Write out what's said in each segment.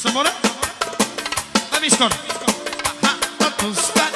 Somebody? Let me start. I, I, I,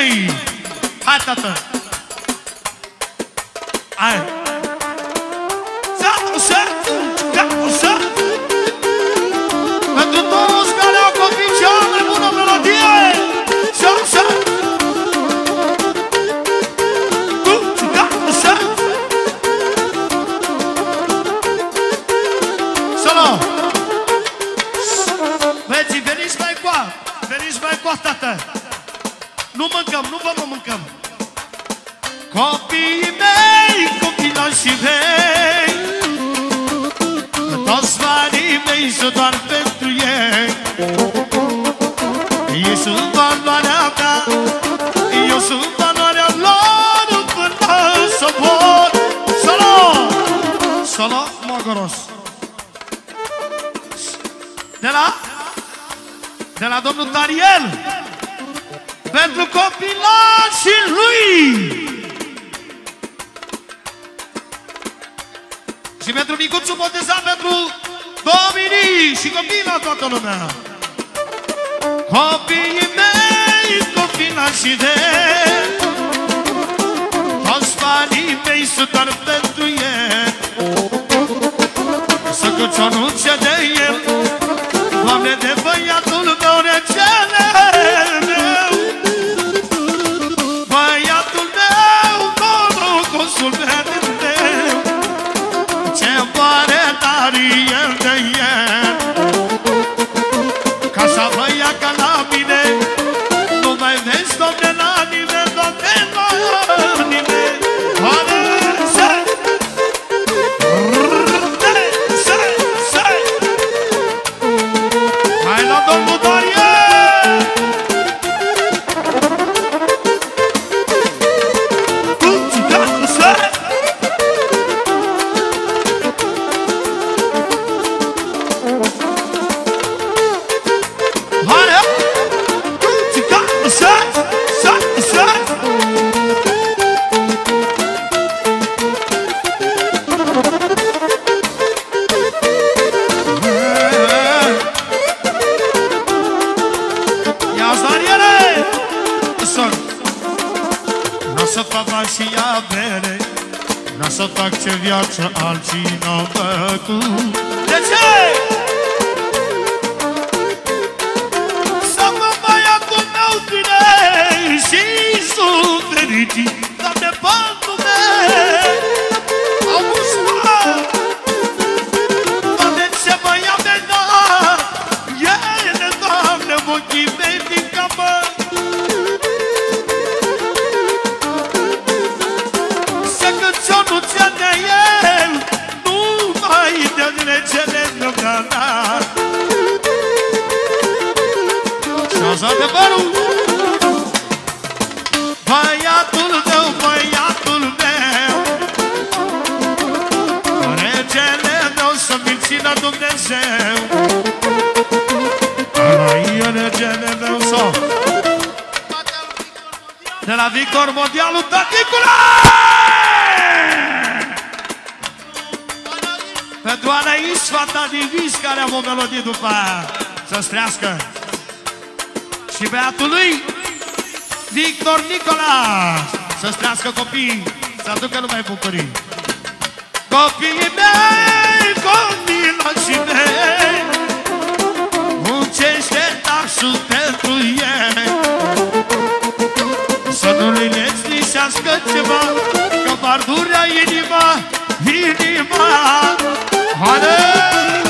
Hai, hai tată! domnul Tariel pentru copilașii lui. Și pentru micuțul botezat pentru dominii și copiii la toată lumea. Copiii mei, copilașii de toți banii mei sunt doar pentru ei Să duci o de el Doamne de băiatul meu cele bucurii, să aducă numai bucurii. Copiii mei, copilașii mei, muncește tașul pentru ei. Să nu le liniștească ceva, că m-ar durea inima, inima. Haideți!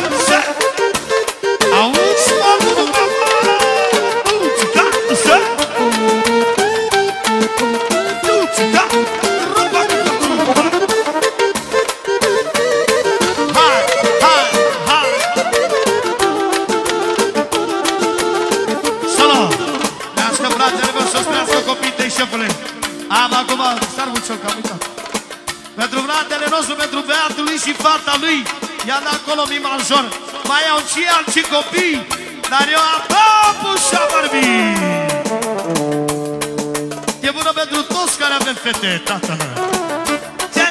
de acolo mi major Mai au și alții copii Dar eu am papul și am vorbit E bună pentru toți care avem fete, tată Ce?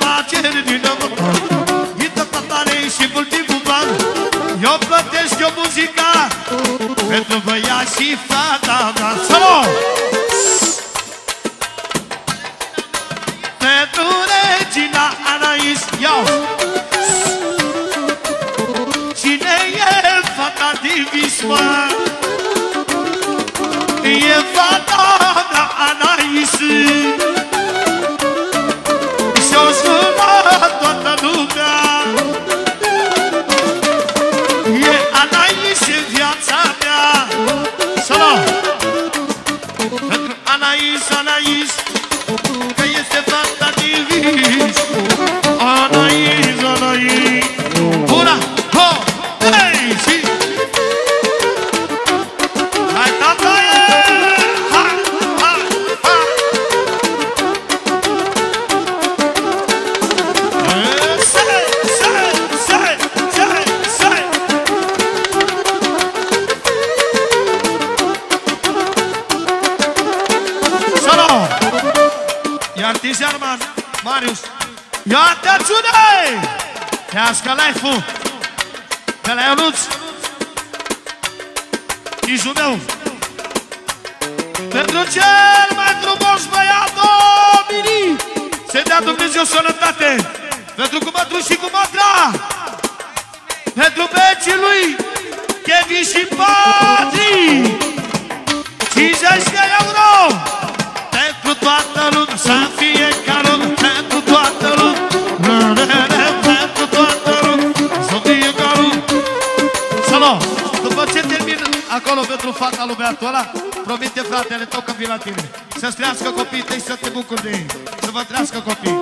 faceri din nou Ită patare și cultivul ban Eu plătesc eu muzica Pentru băiați și fata mea Solo! Pentru regina Anais Iau! Cine e fata din Visman? E fata mea Anais Iau! băiatul ăla? Promite fratele tău că vii la tine. Să-ți copiii tăi să te bucuri de ei. Să vă crească copiii.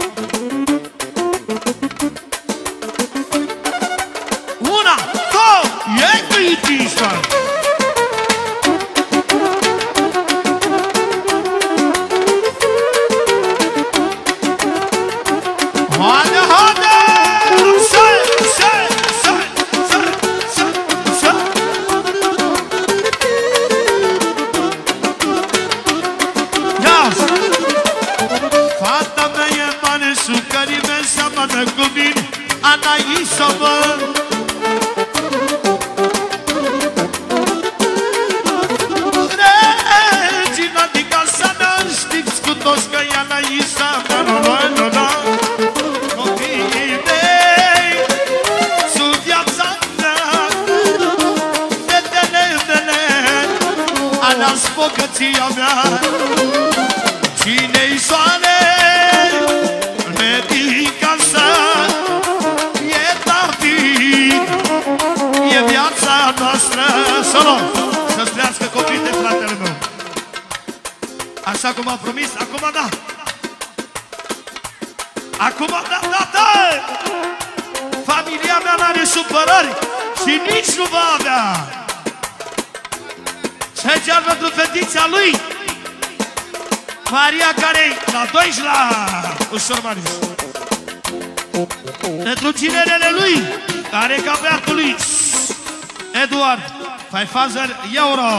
Eduard, Faifazăr Euro.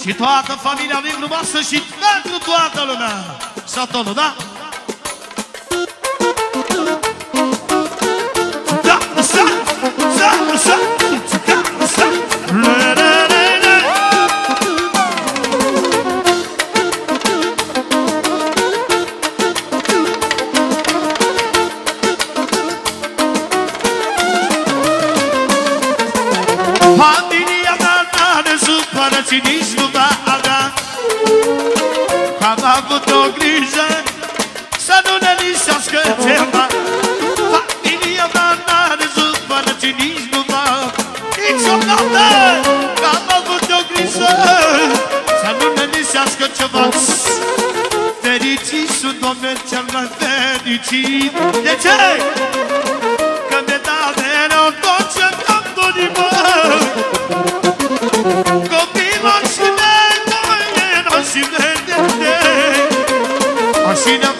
Și toată familia vin frumoasă și pentru toată lumea. Satonul, da? Fericit sunt domnul cel mai fericit. De ce? Că mi-e dat mereu tot ce mi-am dorit, mă Copilul și nevoie, și verde Și nevasta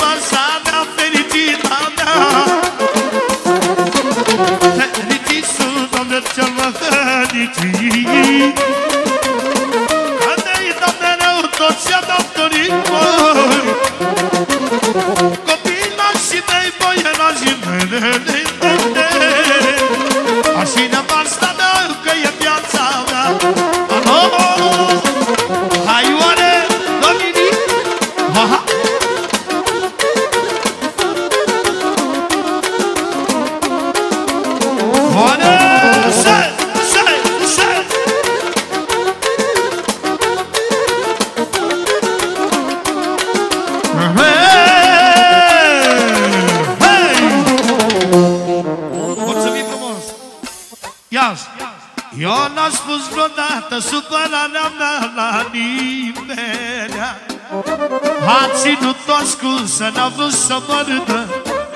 ascunsă, n-a vrut să mă râdă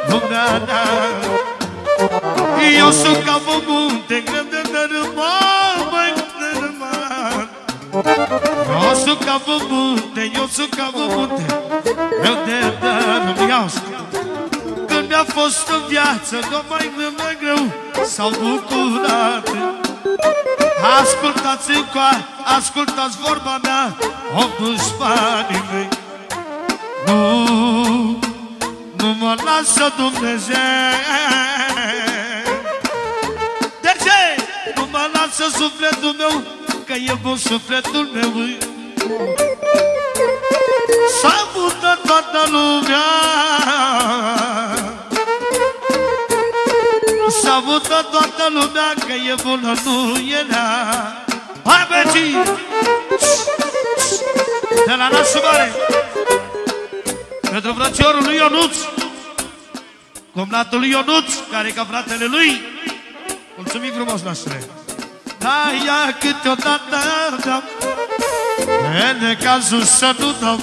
lumea mea. Eu sunt ca un munte greu de dărâmat, măi, dărâmat Eu sunt ca un munte, eu sunt ca un munte greu de dărâmat când mi-a fost în viață Tot mai greu, mai greu S-au bucurat. Ascultați încoa Ascultați vorba mea O dușmanii mei mă lasă Dumnezeu. De ce? Nu mă lasă sufletul meu Că e bun sufletul meu. S-a mutat toată lumea. S-a mutat toată lumea Că e bună, nu e rea. Hai băcii! De la nasul mare. Pentru frățiorul lui Ionuț Cumnatul lui Ionuț Care e ca fratele lui. Mulțumim frumos, nașule Da, ia câteodată da. E necazul să nu dau.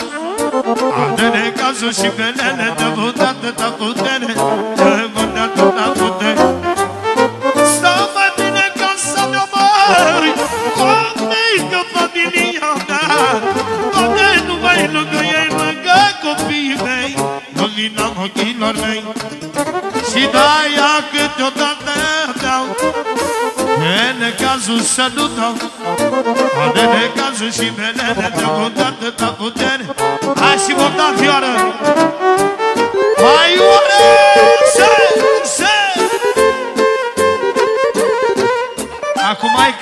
Ade necazul și venele Dă mudată, dă putere Dă mudată, dă putere Stau mai bine ca să mea mări Mică familia mea. Doamne, nu mai lângă ei, lângă copiii mei Nu vin la ochilor mei. Și de-aia câteodată beau E necazul să nu dau. Ade necazul și venele Dă mudată, dă putere. Hai și Bogdan Fioară! Hai oare Se, se Acum mai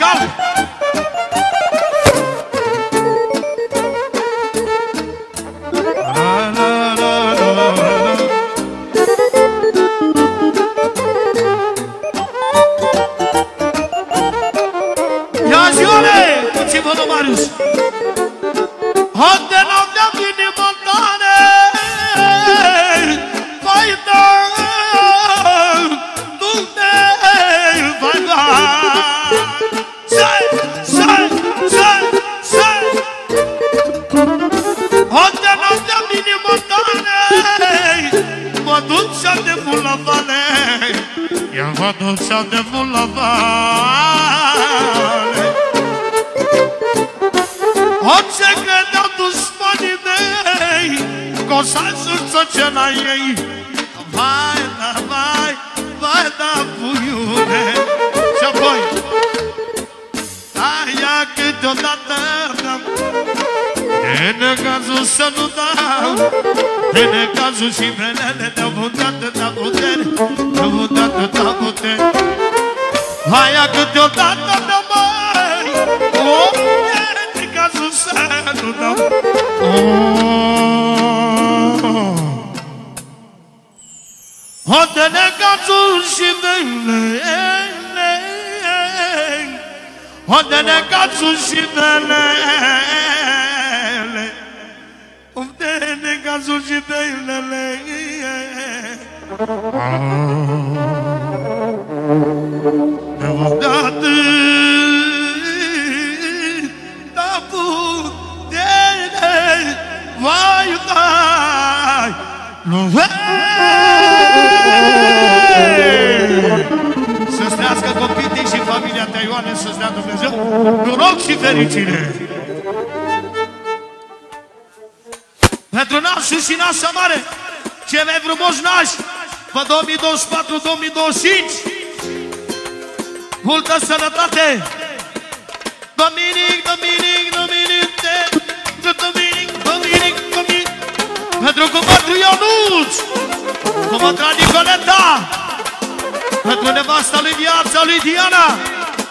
Nazul și vrelele te-au dat atâta putere Te-au dat atâta putere Haia câteodată de măi O oh, pierde ca susanul tău. Oh. O de negațul și vrelele O de negațul și vrelele ne cațul și velele Deodată Da putere Vai, vai Nu vei Să-ți trească copiii și familia ta, Ioane, să-ți dea Dumnezeu noroc și fericire. Pentru nașul și nașa mare, ce mai frumos nași, pe 2024-2025, multă sănătate! Dominic, Dominic, Dominic, Dominic, Dominic, Dominic, pentru cuvântul Ionuț, cuvântul Nicoleta, pentru nevasta lui viața lui Diana,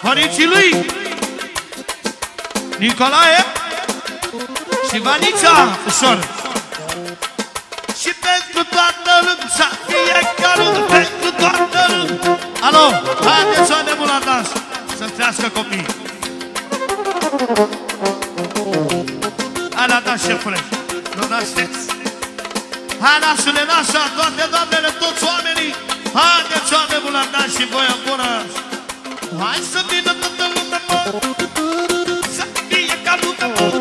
părinții lui, Nicolae și Vanița, ușor. Și pentru toată lumea, fie ca lumea, pentru toată lumea. Alo, haideți să ne la dans, să-ți trească copii. Hai la dans, șefule, nu nașteți. Hai, nașule, nașa, toate doamnele, toți oamenii, Haideți, oameni buni, la dans și voi bună. Hai să vină toată lumea, mă, să fie ca lumea, mă.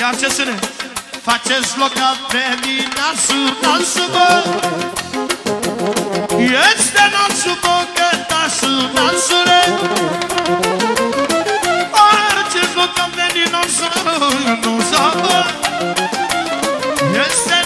Ia ce sune Faceți loc ca pe mine Sunați-vă Este nați-vă Cânta sunați-le Faceți loc ca pe mine Nu s-a Este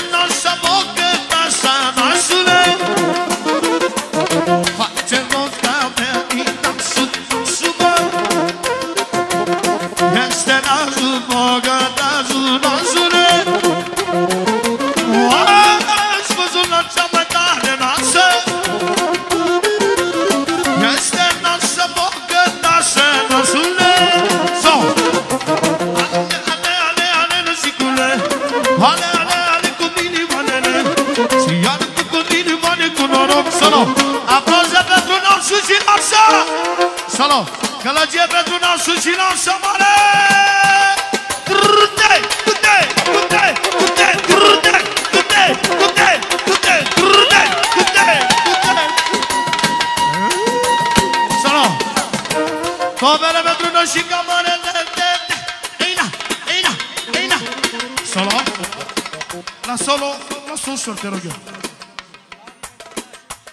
la sus, te rog eu.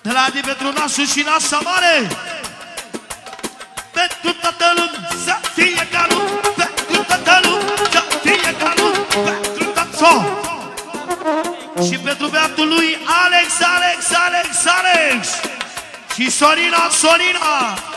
De la Adi pentru nasul și nasa mare. Pentru toată lumea să fie ca lumea Pentru toată lumea să fie ca lumea Pentru toată Și pentru beatul lui Alex, Alex, Alex, Alex. Și Sorina, Sorina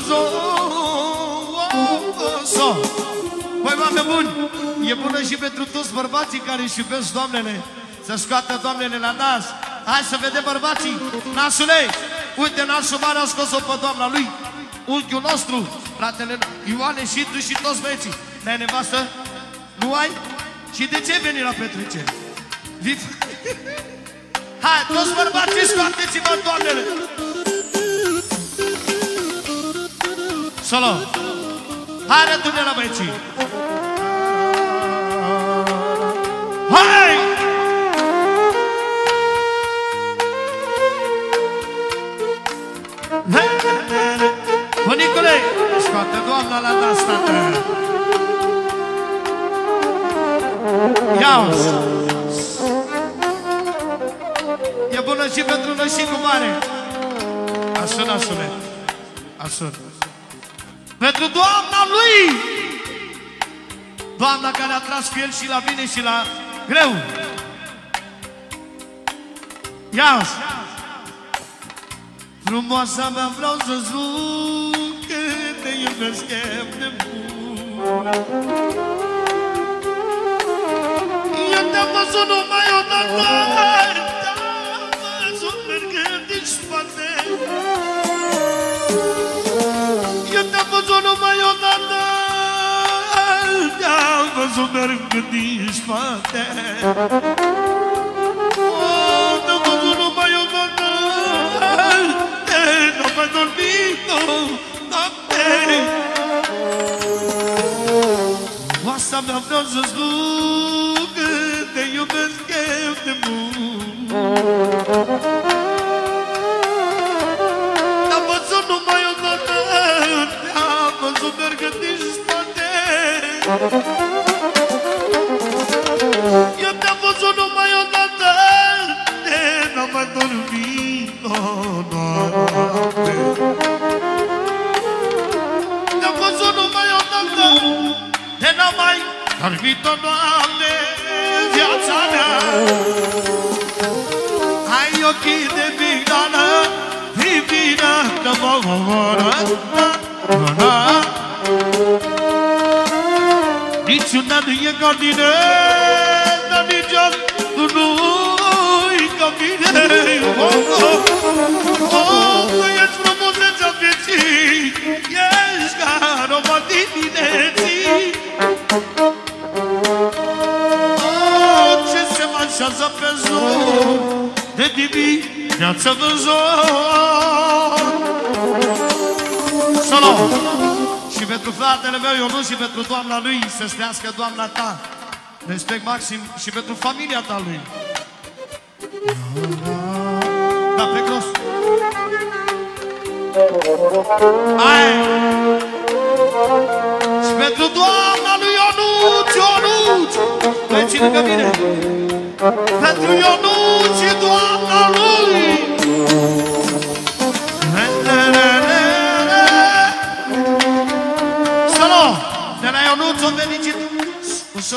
dimineața pe zori Păi, oameni buni, e bună și pentru toți bărbații care își iubesc doamnele Să scoată doamnele la nas Hai să vedem bărbații Nasule, uite nasul mare a scos-o pe doamna lui Unchiul nostru, fratele Ioane și tu și toți băieții Ne-ai nevastă? Nu ai? Și de ce veni la petrecere? Vii... Hai, toți bărbații scoateți-vă doamnele Solo Hai, rătune la băieții Hai! Bunicule, scoate doamna la nas, tată. ia E bună și pentru noi și cu mare. Asun, asune. Asun. Pentru doamna lui! Doamna care a tras cu el și la bine și la greu. ia Frumoasa mea vreau să spun că te iubesc de mult Eu te-am văzut numai odată Te-am văzut mergând din spate Te-am văzut mergând din spate. Mai dormit noapte Oasa mea vreau să spun fratele meu Ionus și pentru doamna lui Să stească doamna ta. Respect maxim și pentru familia ta lui. Da, pe gros Hai! Și pentru doamna lui Ionuț, Ionuț! Mai ține că vine Pentru Ionuț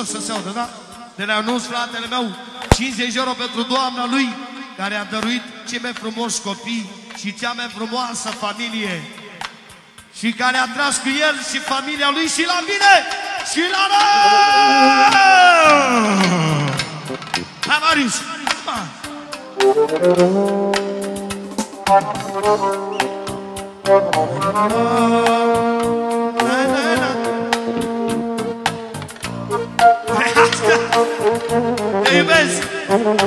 Ușor să se audă, da? De la Ionuț, fratele meu 50 euro pentru doamna lui Care a dăruit cei mai frumoși copii Și cea mai frumoasă familie Și care a tras cu el și familia lui Și la mine și la noi Hai, Marius! Hai! Iubesc!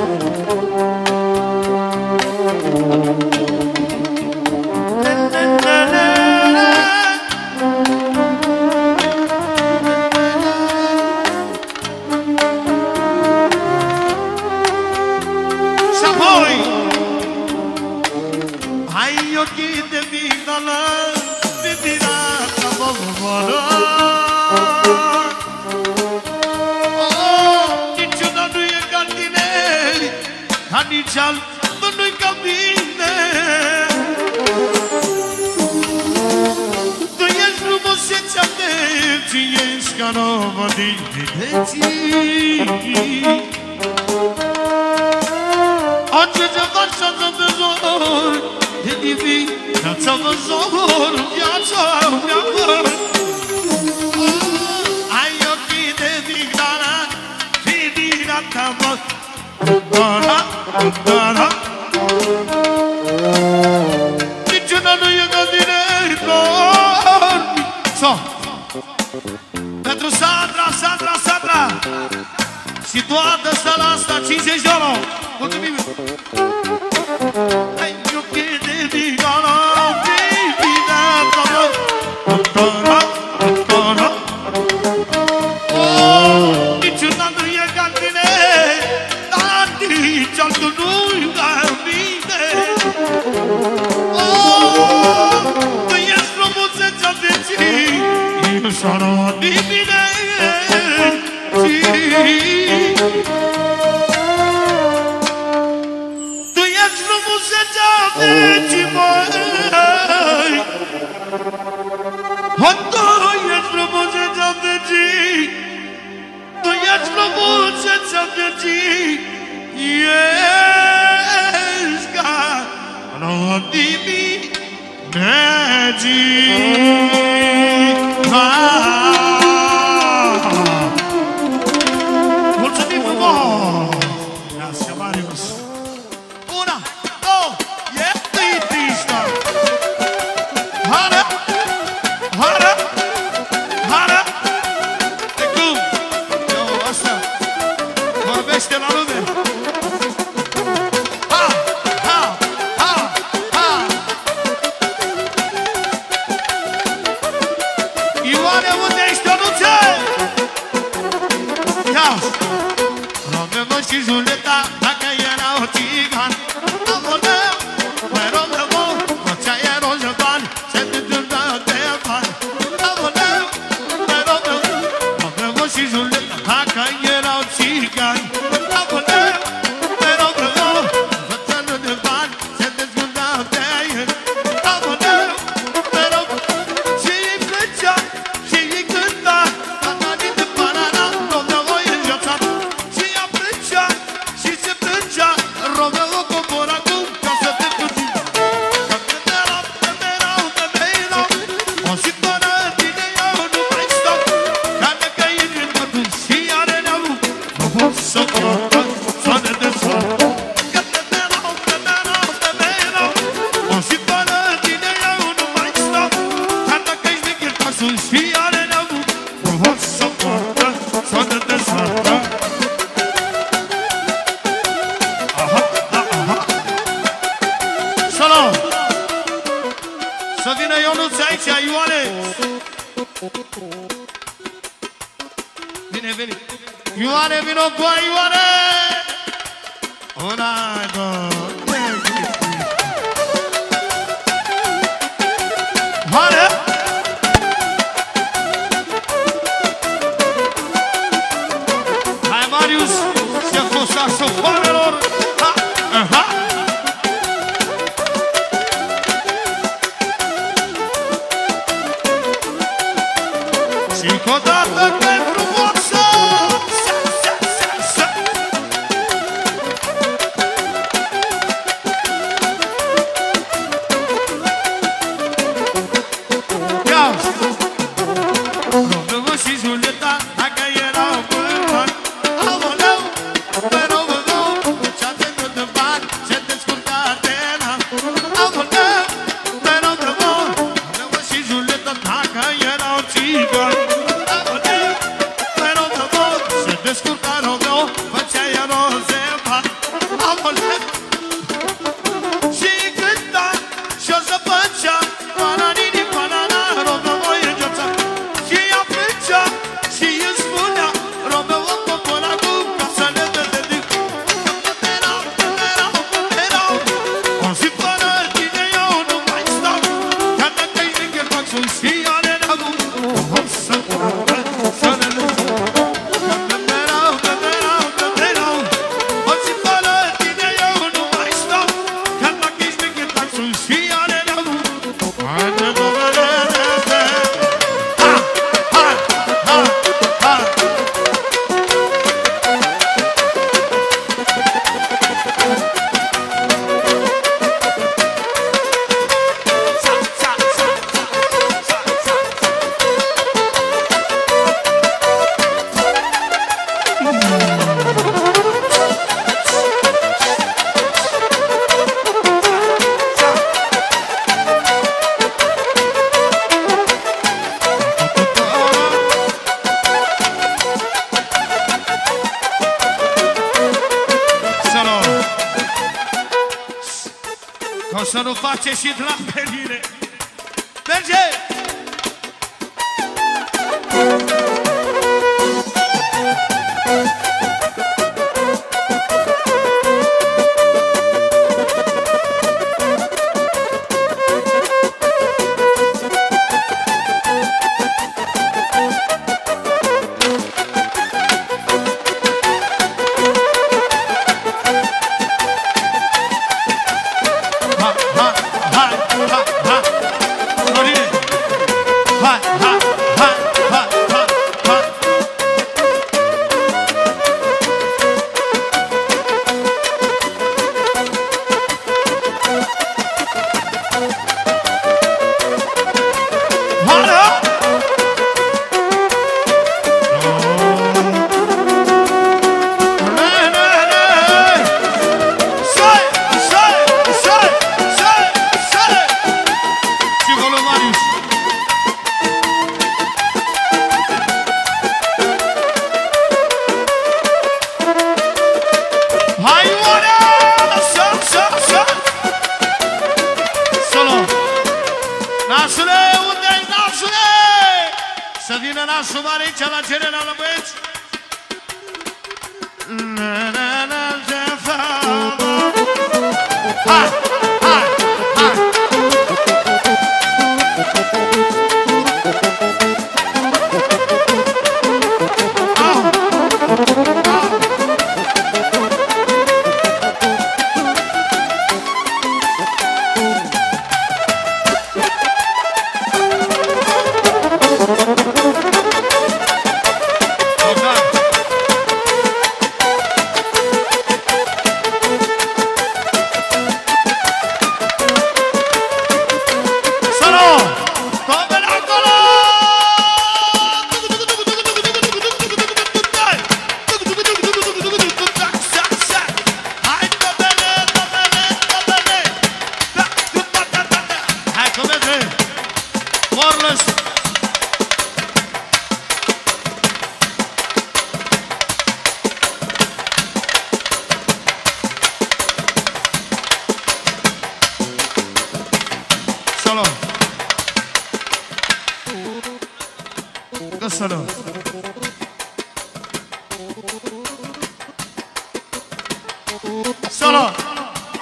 Și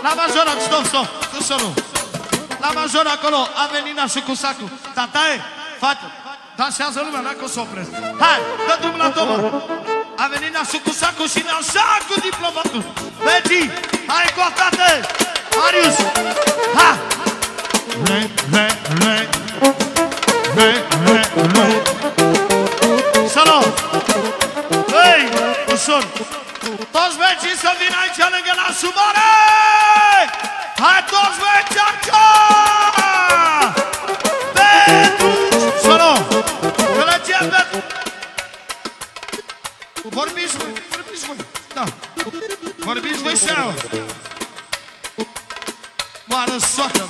La major, stop, stop, tu să nu. La major acolo, a venit nașul cu sacul. Tataie, fată, dansează lumea, dacă o să opresc. Hai, dă drumul la domnul. A venit nașul cu sacul și nașa cu diplomatul. Vegi, hai cu aftate, Marius, ha! Le, le, le, le, le, le. ușor. Toți băieții să vină aici lângă la sumare! Hai toți băieții aici! Pentru Solo! Gălăgie pentru... Vorbiți voi, vorbiți voi, da. Vorbiți voi seara. Mare soară!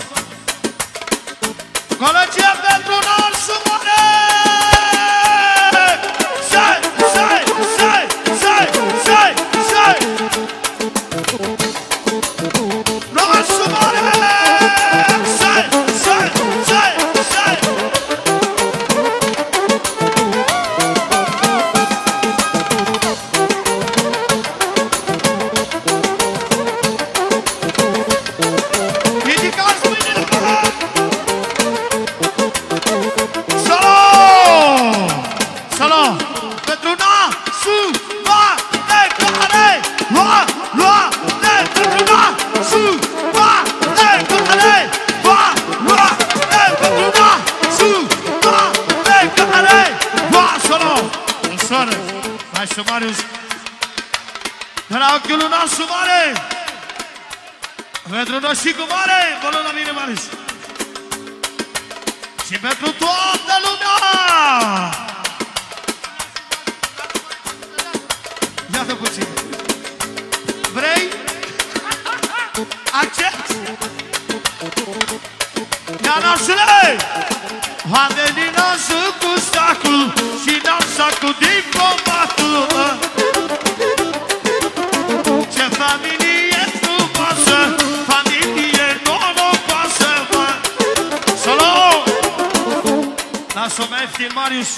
să mai Marius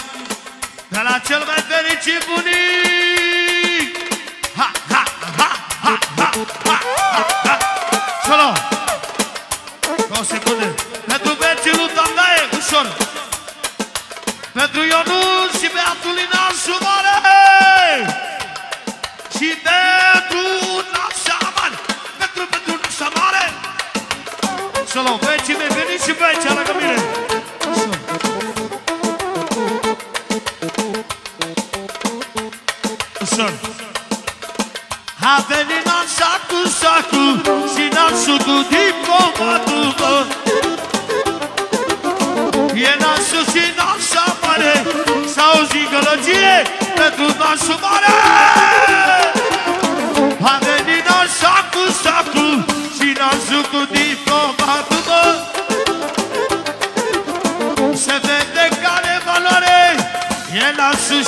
De la cel mai fericit bunic. Ha, ha, ha, ha, ha, ha, ha, ha Solo. Două secunde. Pentru vecii lui Tandaie, ușor. Pentru Ionuț și Beatul Linașu!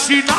Imagina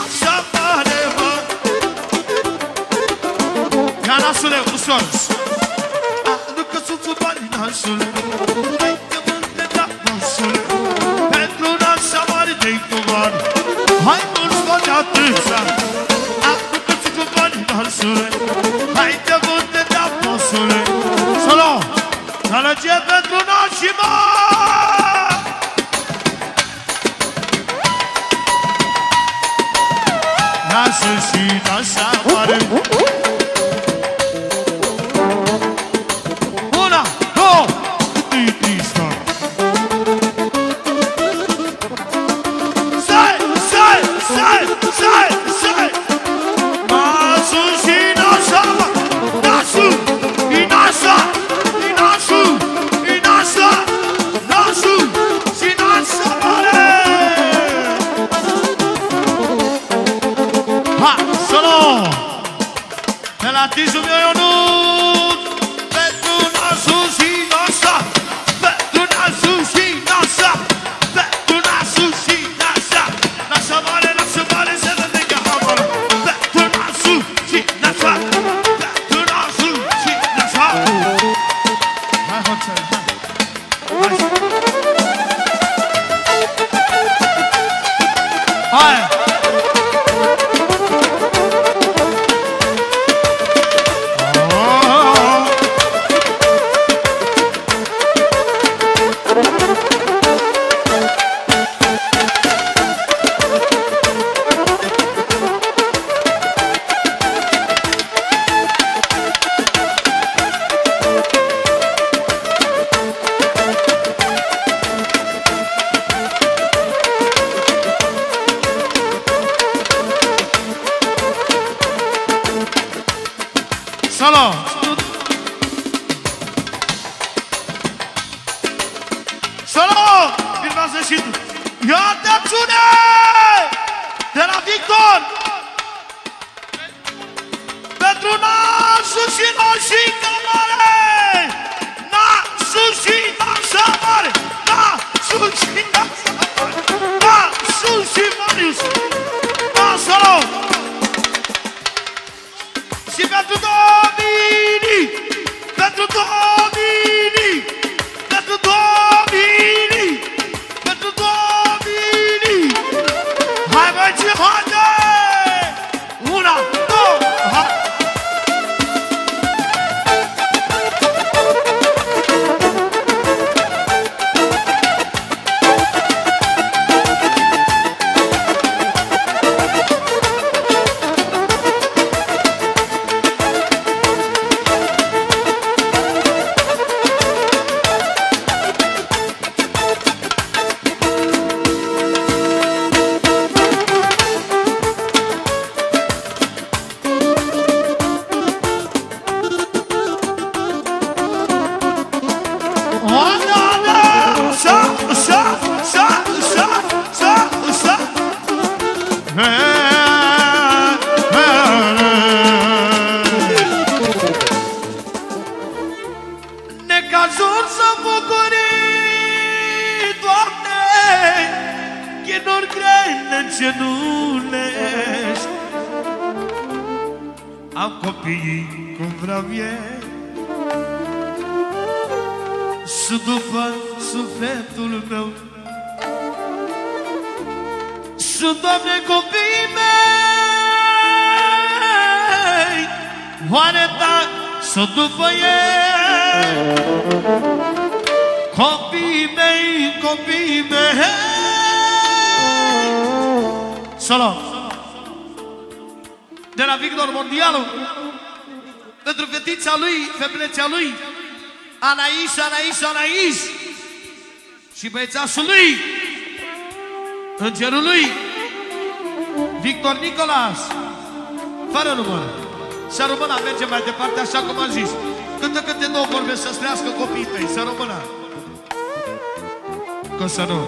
vii cum vrea vie Și după sufletul meu. Și, Doamne, copiii mei. Oare da să după ei? Copiii mei, copiii mei. Salam! De la Victor Mondialu pentru fetița lui, feblețea lui. Anais, Anais, Anais Și băiețașul lui. Îngerul lui. Victor Nicolas. Fără număr. Să rămână, mergem mai departe așa cum am zis. Câte câte două vorbe să strească copiii tăi Să rămână. Că să nu.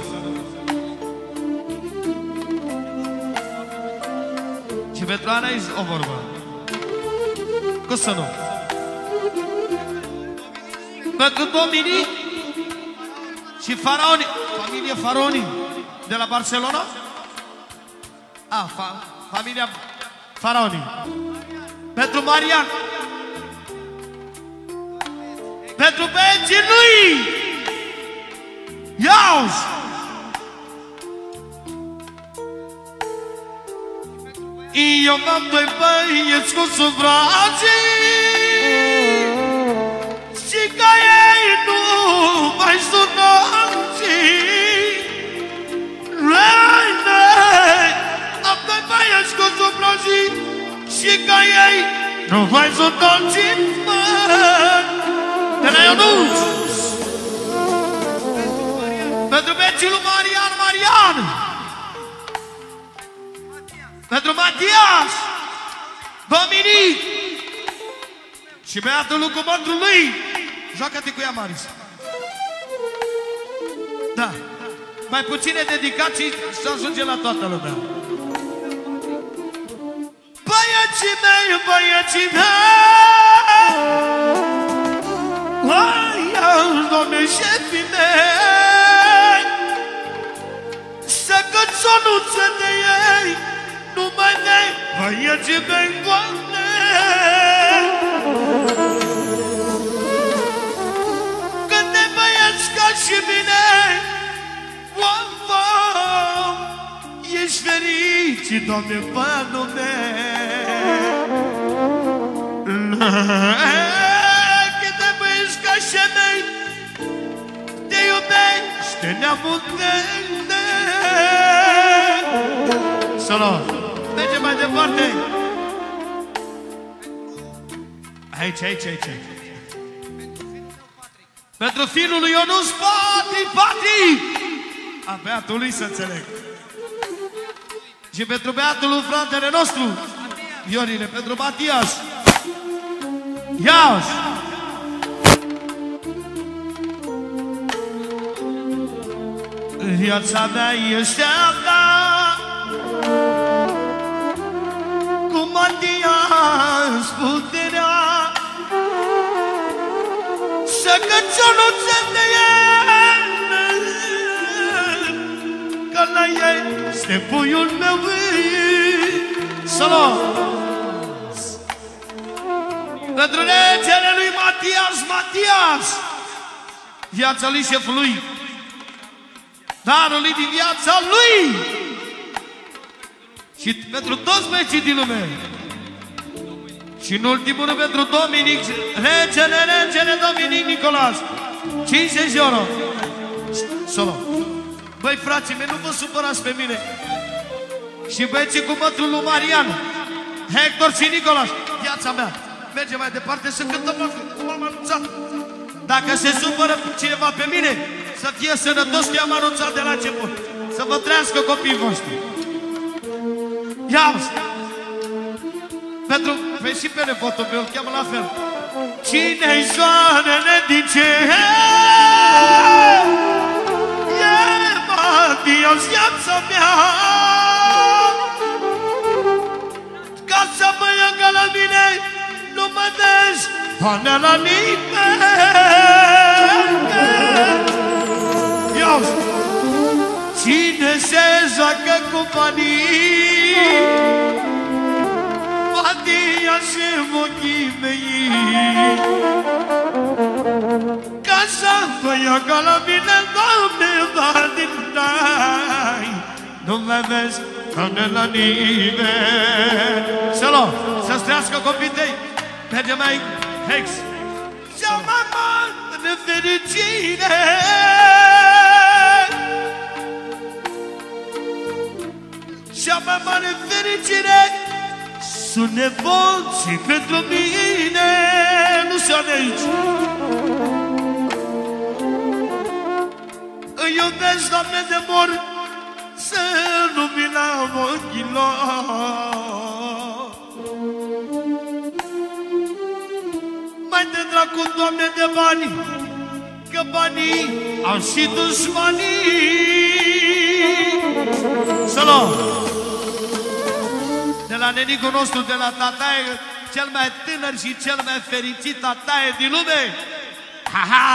Și pentru Anais o vorbă. Că să nu pentru Dominic și Faraoni, familie Faraoni de la Barcelona? A, fa, familia Faraoni. Pentru Marian. Pentru băieții lui. Iauzi! Eu am doi băieți cu sufragii și ca ei nu mai sună Răi, răi, am doi băieți cu suprazi Și ca ei nu mai sună De la Ionuț Pentru vecii lui Marian, Marian! Pentru Matias Dominic! Și beatul lui cu lui Joacă-te cu ea, Maris. Da. Mai puține dedicații și ajunge la toată lumea. Băieții mei, băieții mei, Ai, doamne, șefii mei, Să cățonuță de ei, nu mai ne băieții mei, doamne, și bine Om, om, ești fericit, Doamne, banul Câte băieți ca și mei Te iubește neamul tău Solo, mergem mai departe. Aici, aici, aici, aici pentru fiul lui Ionus Patri, Patri! A beatul lui să înțeleg. Și pentru beatul lui fratele nostru, Ionile, pentru Matias. Iași! Viața mea este a ta Cu Matias puterea este puiul meu Solo Pentru regele lui Matias, Matias Viața lui șefului Darul lui din viața lui. Și pentru toți băieții din lume și în ultimul rând pentru Dominic, regele, regele Dominic Nicolas. 50 euro. Solo. Băi, frații mei, nu vă supărați pe mine. Și băieții cu mătrul lui Marian, Hector și Nicolas. Viața mea. Merge mai departe să cântăm cum am anunțat. Dacă se supără cineva pe mine, să fie sănătos că am anunțat de la început. Să vă trăiască copiii voștri. Ia pentru pe și pe nepotul meu, cheamă la fel. Cine-i soarele din cer? E Matias, viața mea Ca să mă ia ca la mine Nu mă dezi până la nimeni Ia Cine se joacă cu banii și ochii mei. Ca să vă ia ca la mine, Doamne, dar din dai Nu mai vezi Doamne, la nimeni. Să luăm, să-ți trească copiii tăi Merge mai Hex Cea mai mare fericire Cea mai mare fericire Sunt nevoții pentru mine. Nu se aici. Îi iubesc, Doamne, de mor Să nu mi la ochilor. Mai de dracu, Doamne, de bani Că banii au și dușmanii. Să luăm. De la nenicul nostru, de la tataie Cel mai tânăr și cel mai fericit tataie din lume Ha-ha!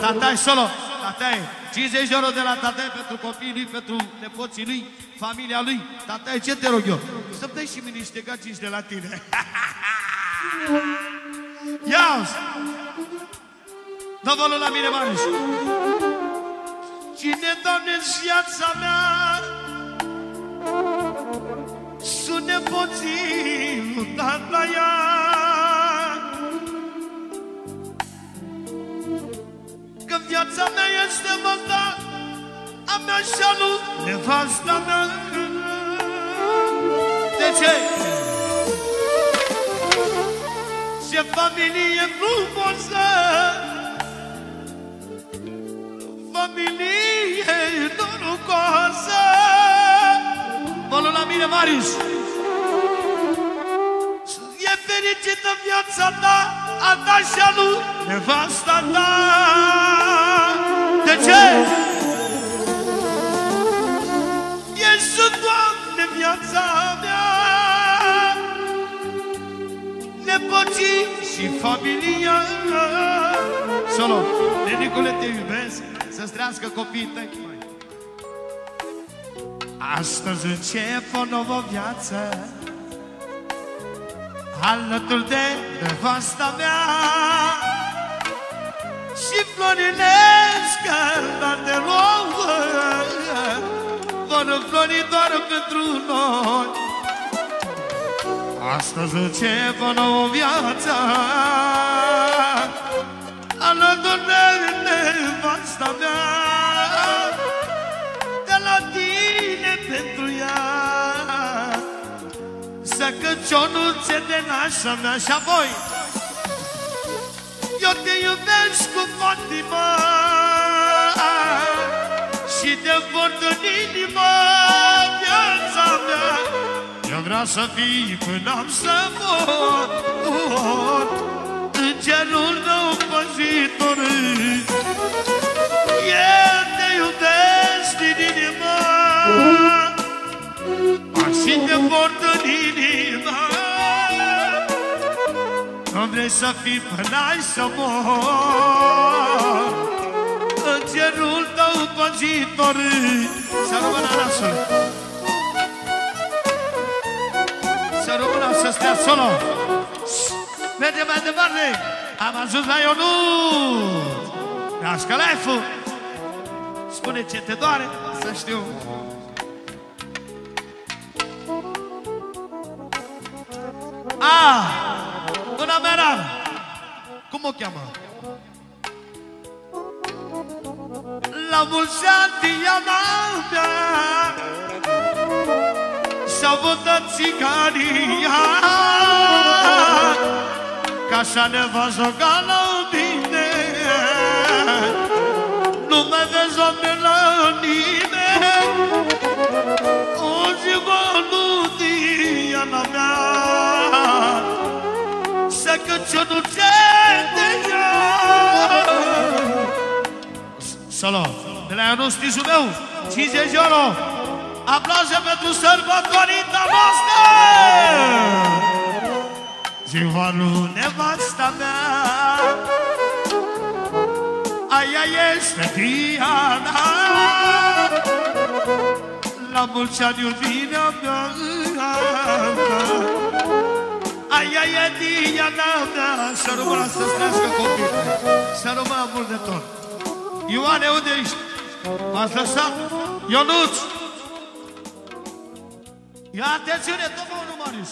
Tataie solo! Tataie! 50 de euro de la tataie pentru copiii lui, pentru nepoții lui, familia lui. Tataie, ce te rog eu? Să-mi dai și mie niște gacici de la tine. Ia Dă volul la mine, Marius Cine, Doamne, viața mea Sunt nepoții lui tata ea. Că viața mea este măta A mea și a lui nevasta mea. De ce? Ce familie frumoasă. Familie norocoasă Volă la mine, Marius. E fericită viața ta A ta și a lui. Nevasta ta. De ce? Ești, Doamne, viața mea. Nepoții și familia. Solo, Nenicule, te iubesc. Să-ți trească copiii tăi Astăzi încep o nouă viață Alături de nevasta mea. Și florile scăldate rouă Vor înflori doar pentru noi. Astăzi încep o nouă viață Alături de nevasta mea pentru ea. Să căcionuțe de nașa mea Și apoi Eu te iubesc cu patima Și de vort în inimă Viața mea. Eu vreau să fii până am să mor. Îngerul meu păzitor Eu te iubesc din inimă Și te port în inimă Nu vrei să fii până ai să mor Îngerul tău păzitor Să rămână nasul să rămână să stea solo. Mergem mai departe. Am ajuns la Ionut. Nască life Spune ce te doare, să știu. Ah, una mera. Cum o cheamă? La mulți ani, Diana mea și-au votat țigania Ca așa ne va joca la mine Nu mai vezi oameni la nimeni O zi mă nu Diana mea. Să căciunul ce de ea. Solo, de la Ionuț, tijul meu, 50 euro Aplauze pentru sărbătorita noastră! Ziua lui nevasta mea. Aia este Diana La mulți ani iubirea mea Aia e Diana mea Să rămână să strească copii Să rămână mult de tot Ioane, unde ești? M-ați lăsat? Ionuț! Ia atențiune, domnul Marius!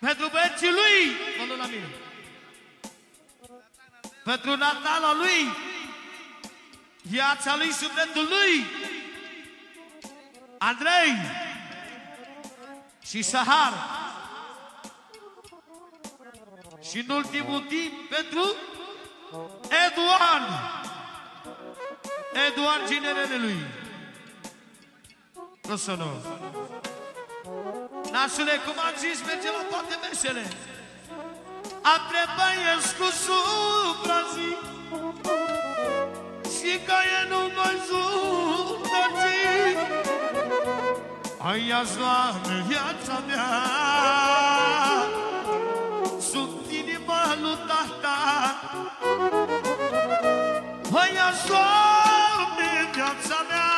Pentru băieții lui, mă la mine. Pentru Natala lui, viața lui, sufletul lui, Andrei și Sahar. Și în ultimul timp pentru Eduard. Eduard ginerele lui. Nu să nu. Nașule, cum am zis, merge la toate mesele. Am trebăiesc cu suprazi Și că e nu mai zunăți Aia Doamne, viața mea. Sunt inima lui tata. Aia Doamne, viața mea.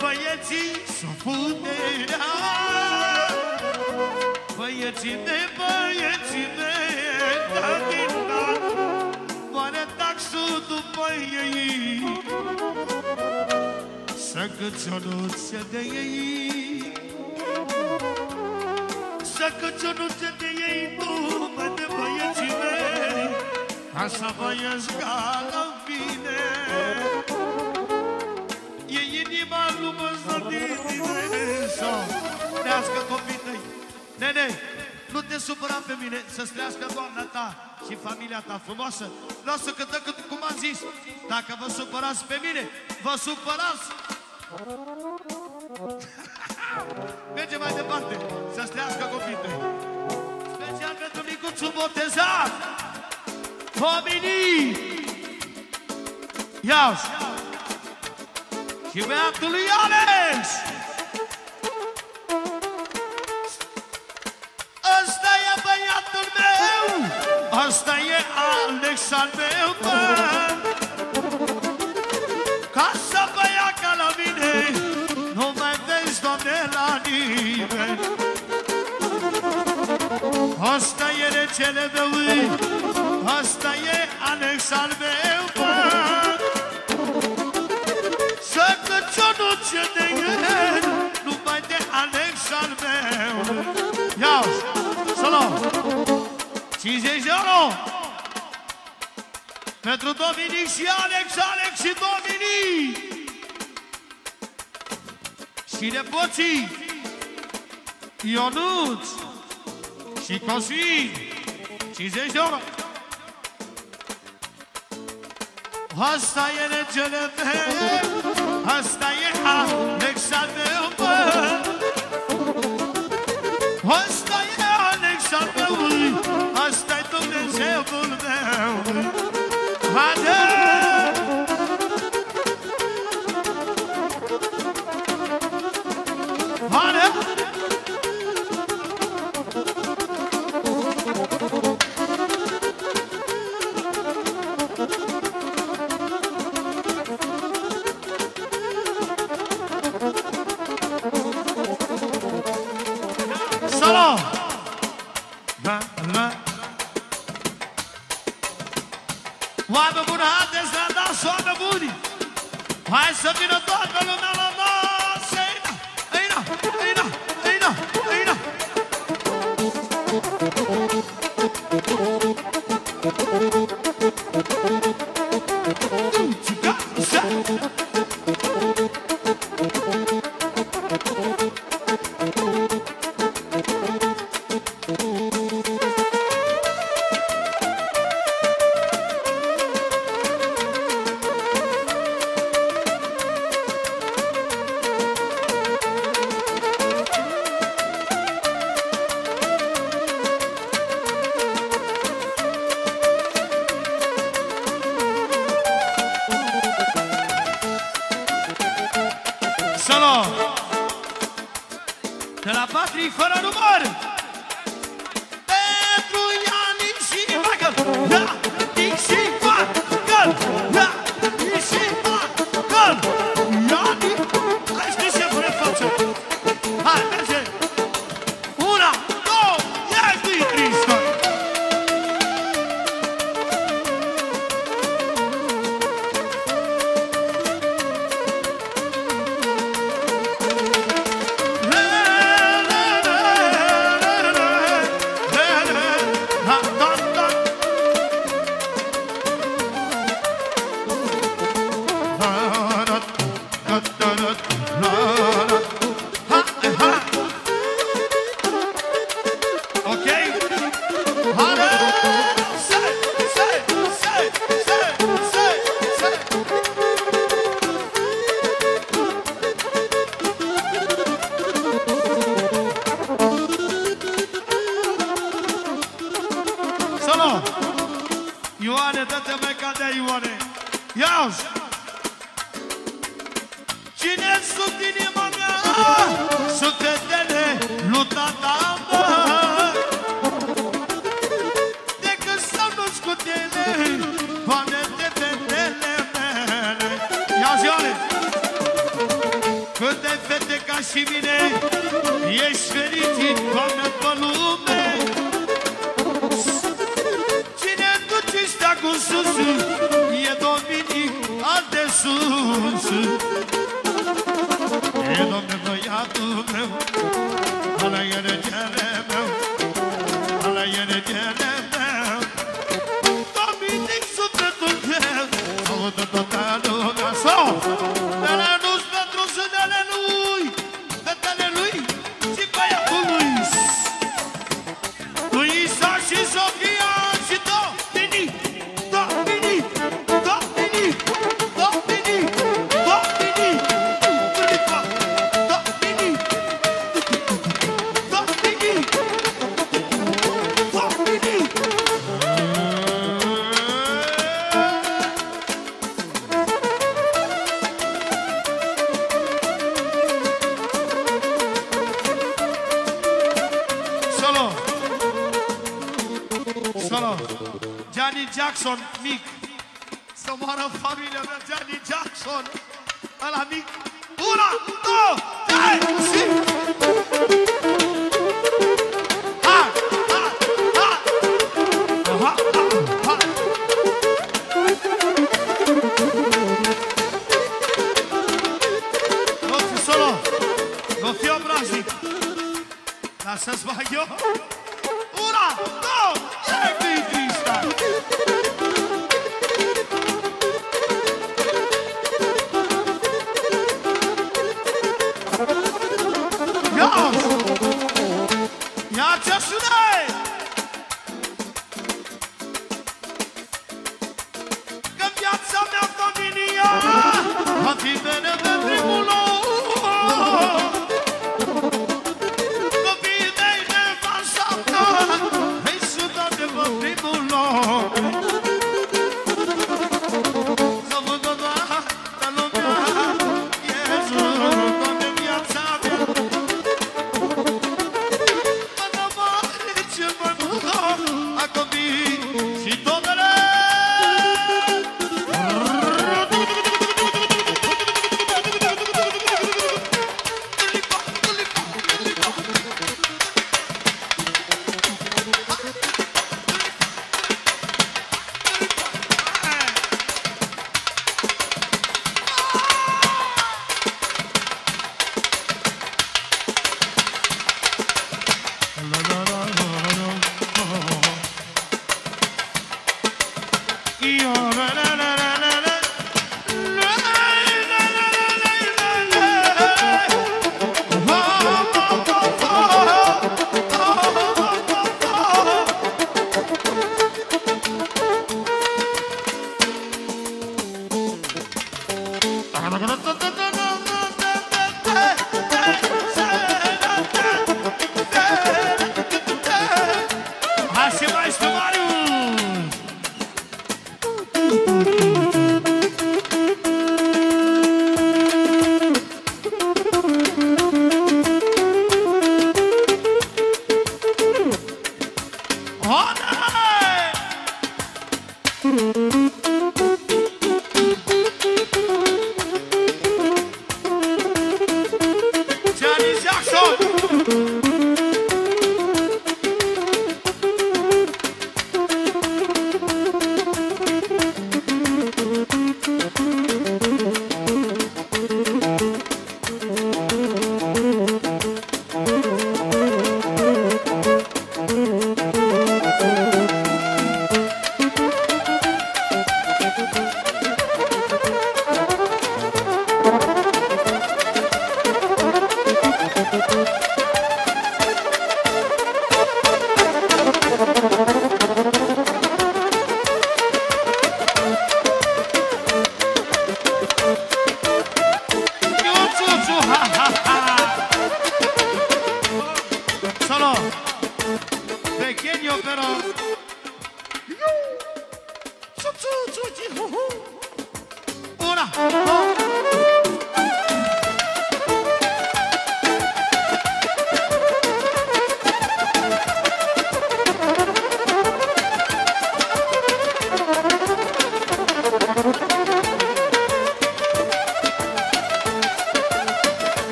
Băieții s-o puterea. Băieții mei, Să câționuțe de ei. Să câționuțe de ei Numai de băieții mei Ca să băieți ca la mine E inima lui Măzădine Să trească copiii tăi. Nene, nu te supăra pe mine Să-ți trească doamna ta și familia ta frumoasă. Vreau să cântăm cât, cum am zis. Dacă vă supărați pe mine Vă supărați Merge mai departe Să-ți trească copiii tăi Special pentru micuțul botezat Homini Ia Și băiatul lui Alex. Ăsta e băiatul meu. Ăsta e Alex al meu bă. Asta e regele meu Asta e Alex al meu bă. Să căționuțe de el Numai de Alex al meu. Ia să luăm. 50 de euro. Pentru Dominic și Alex, Alex și Dominic. Și nepoții Ionuț și Cosmin 50 de euro Asta e regele meu Asta e Alex al meu bă. Asta